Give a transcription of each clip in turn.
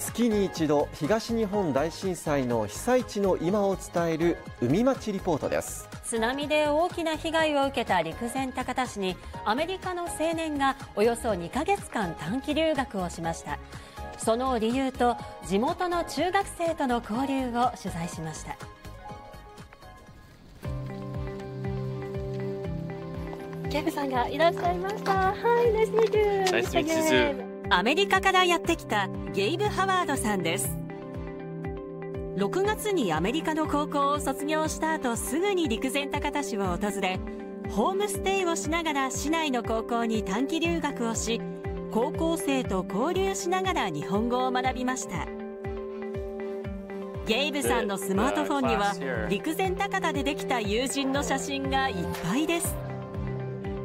月に一度東日本大震災の被災地の今を伝える海町リポートです。津波で大きな被害を受けた陸前高田市にアメリカの青年がおよそ2ヶ月間短期留学をしました。その理由と地元の中学生との交流を取材しました。ケブさんがいらっしゃいました。はい、ナイスミートゥ Nice to meet you too. アメリカからやってきたゲイブ・ハワードさんです。6月にアメリカの高校を卒業した後すぐに陸前高田市を訪れホームステイをしながら市内の高校に短期留学をし高校生と交流しながら日本語を学びました。ゲイブさんのスマートフォンには陸前高田でできた友人の写真がいっぱいです。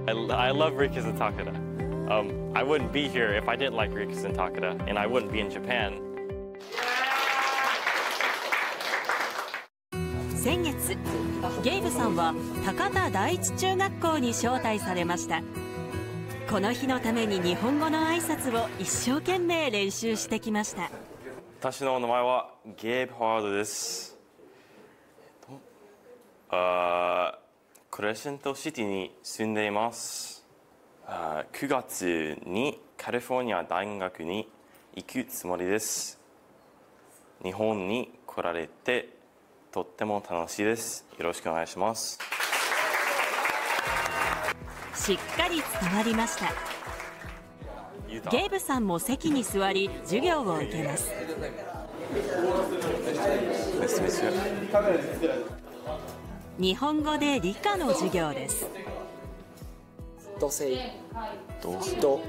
I, love Rikis and Takeda. Um, I wouldn't be here if I didn't like Rikis and Takeda, and I wouldn't be in Japan. 先月ゲイブさんは高田第一中学校に招待されましたこの日のために日本語の挨拶を一生懸命練習してきました私の名前はゲーブ・ハワードです。えっとあークレセントシティに住んでいます。あー9月にカリフォルニア大学に行くつもりです。日本に来られてとっても楽しいです。よろしくお願いします。しっかり伝わりましたゲイブさんも席に座り授業を受けます日本語で理科の授業です土星どうす土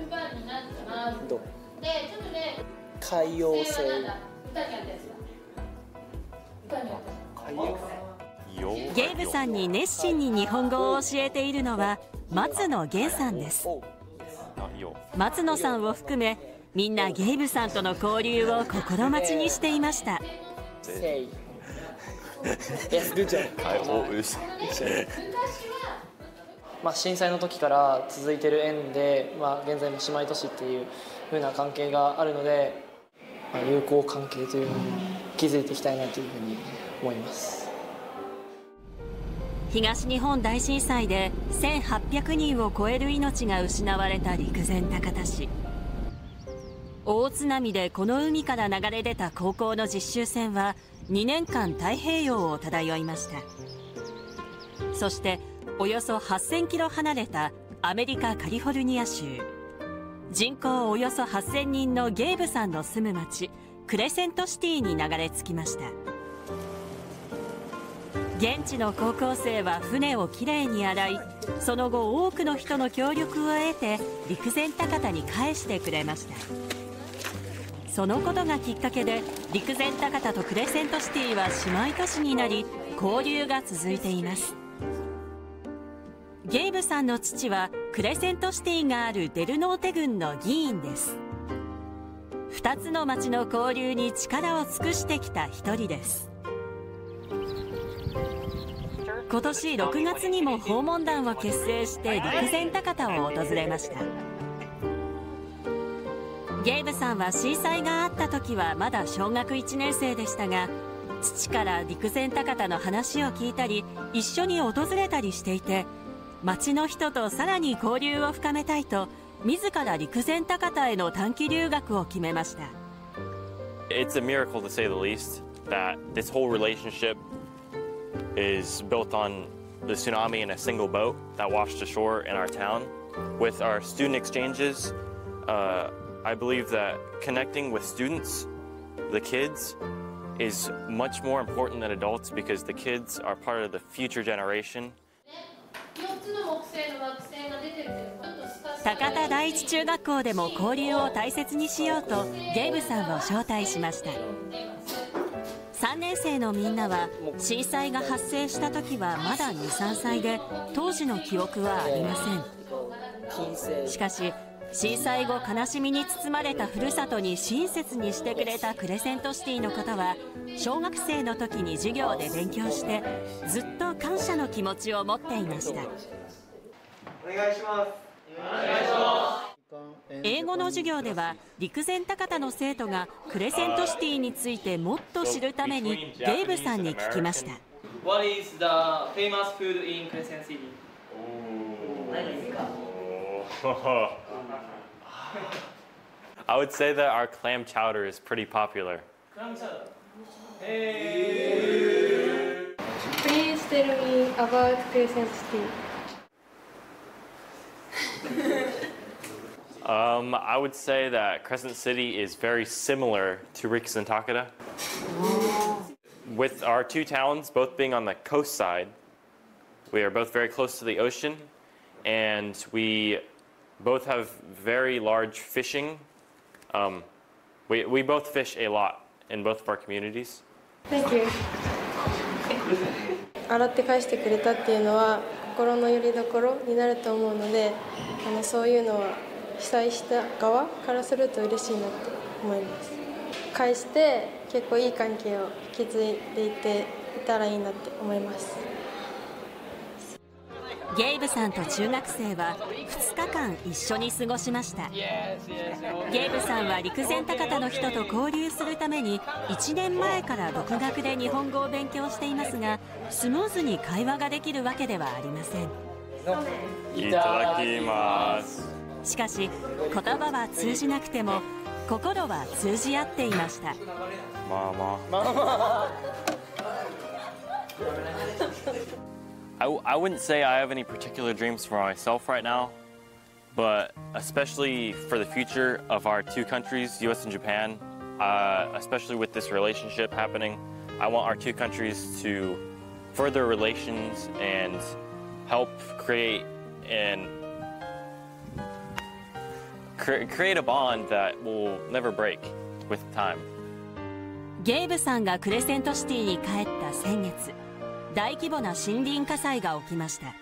土海洋星よゲイブさんに熱心に日本語を教えているのは松野源さんです。松野さんを含めみんなゲイブさんとの交流を心待ちにしていました。星 Yes, まあ、震災の時から続いてる縁で、まあ、現在も姉妹都市っていう風な関係があるので、まあ、友好関係というのを築いていきたいなというふうに思います。東日本大震災で1800人を超える命が失われた陸前高田市。大津波でこの海から流れ出た高校の実習船は2年間太平洋を漂いました。そしておよそ8000キロ離れたアメリカカリフォルニア州。人口およそ8000人のゲーブさんの住む町クレセントシティに流れ着きました。現地の高校生は船をきれいに洗いその後多くの人の協力を得て陸前高田に返してくれました。そのことがきっかけで陸前高田とクレセントシティは姉妹都市になり交流が続いています。ゲイブさんの父はクレセントシティがあるデルノーテ郡の議員です。2つの町の交流に力を尽くしてきた一人です。今年6月にも訪問団を結成して陸前高田を訪れました。ゲイブさんは震災があった時はまだ小学1年生でしたが父から陸前高田の話を聞いたり一緒に訪れたりしていて町の人とさらに交流を深めたいと自ら陸前高田への短期留学を決めました It's a miracle to say the least that this whole relationship is built on the tsunami in a single boat that washed ashore in our town. With our student exchanges, uh, I believe that connecting with students, the kids, is much more important than adults because the kids are part of the future generation. 高田第一中学校でも交流を大切にしようとゲイブさんを招待しました。3年生のみんなは震災が発生した時はまだ23歳で当時の記憶はありません。しかし震災後悲しみに包まれたふるさとに親切にしてくれたクレセントシティのことは小学生の時に授業で勉強してずっと感謝の気持ちを持っていましたお願いします。英語の授業では陸前高田の生徒がクレセントシティについてもっと知るためにゲイブさんに聞きました What is the famous food in Crescent City? I would say that our clam chowder is pretty popular. Please tell me about Crescent City. Um, I would say that Crescent City is very similar to Rikis and Takeda. With our two towns both being on the coast side, we are both very close to the ocean, and we both have very large fishing. Um, we, we both fish a lot in both of our communities. Thank you. 洗って返してくれたっていうのは心の拠り所になると思うのであのそういうのは被災した側からすると嬉しいなと思います返して結構いい関係を引き継いでいていたらいいなって思いますゲイブさんと中学生は2日間一緒に過ごしました。ゲイブさんは陸前高田の人と交流するために1年前から独学で日本語を勉強していますがスムーズに会話ができるわけではありません。しかし言葉は通じなくても心は通じ合っていました。Mama. I, w- I wouldn't say I have any particular dreams for myself right now, but especially for the future of our two countries, US and Japan, uh, especially with this relationship happening, I want our two countries to further relations and help create and cre- create a bond that will never break with time. ゲイブさんがクレセントシティに帰った先月 大規模な森林火災が起きました。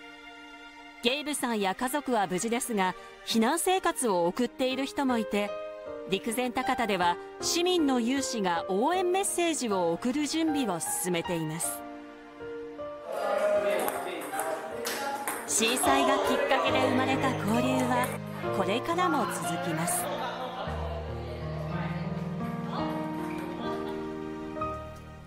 ゲイブさんや家族は無事ですが避難生活を送っている人もいて陸前高田では市民の有志が応援メッセージを送る準備を進めています。震災がきっかけで生まれた交流はこれからも続きます。